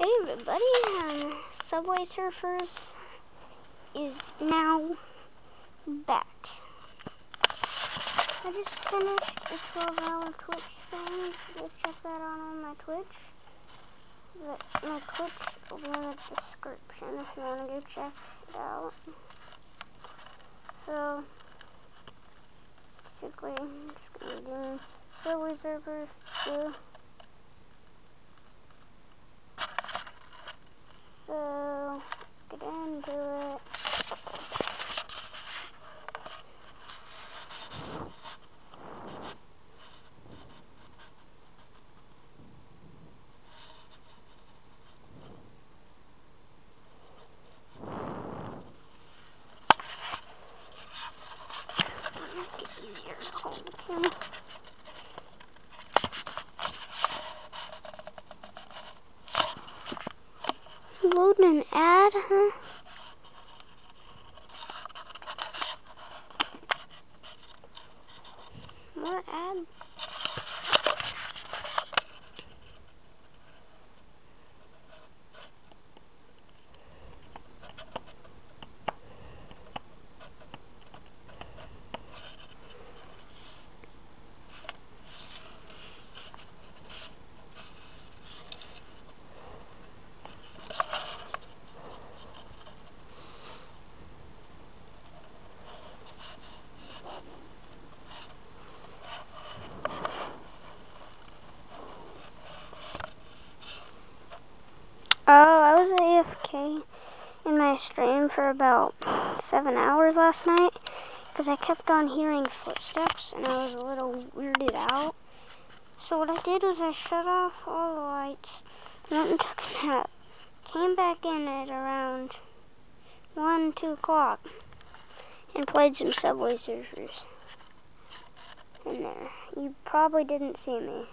Hey everybody, um, Subway Surfers is now back. I just finished a 12 hour Twitch stream. Go check that out on my Twitch. But my Twitch will be in the description if you want to go check it out. So, basically, I'm just going to doing Subway Surfers 2. So, get into it. Make it easier to hold the camera. Loading an ad, huh? What ad? Oh, I was AFK in my stream for about seven hours last night because I kept on hearing footsteps and I was a little weirded out. So what I did was I shut off all the lights, went and took a nap, came back in at around 1, 2 o'clock and played some Subway Surfers in there. You probably didn't see me.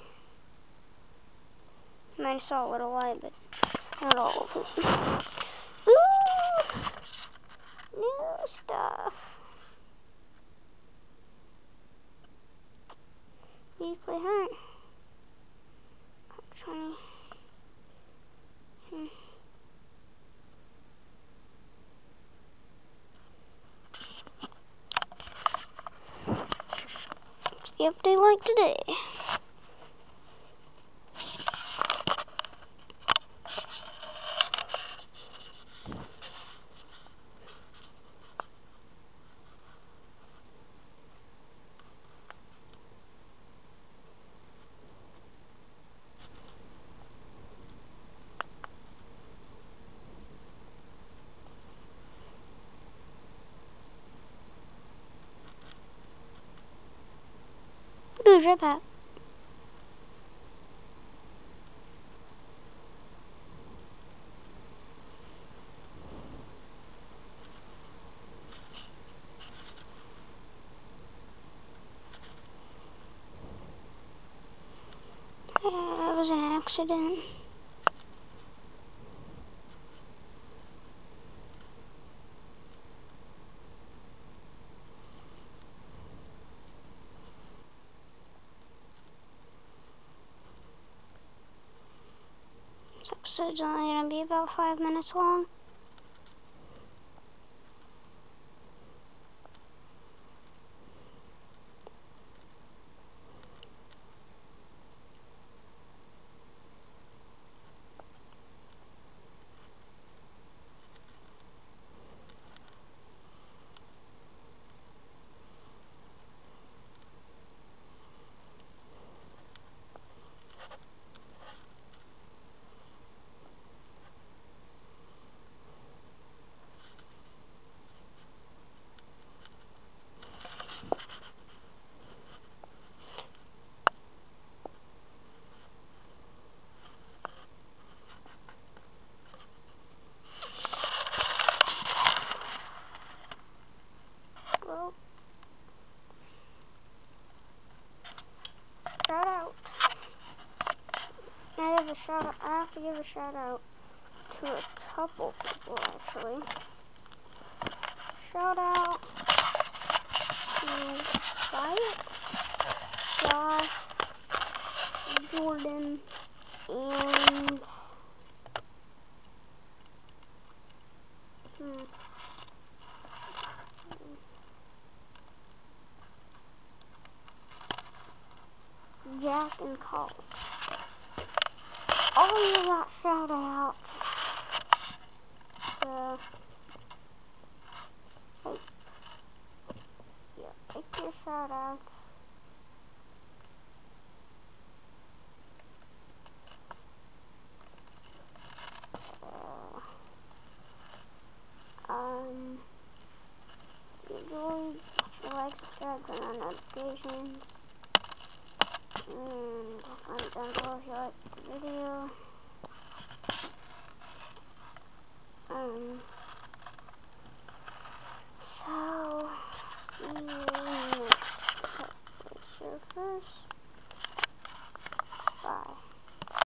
You might have saw a little light, but not all of it. New stuff. Weekly hunt. 20. Hmm. What's the update like today? That was an accident. This episode's only going to be about five minutes long. give a shout out. I have to give a shout out to a couple people actually. Shout out to Wyatt, Josh, Jordan, and hmm. Jack and Cole. All you got shout out. So, hey, yeah, take your shout out. Uh, um, enjoy, like, subscribe, on notifications. Mm, and I'm going to close here the video. Um.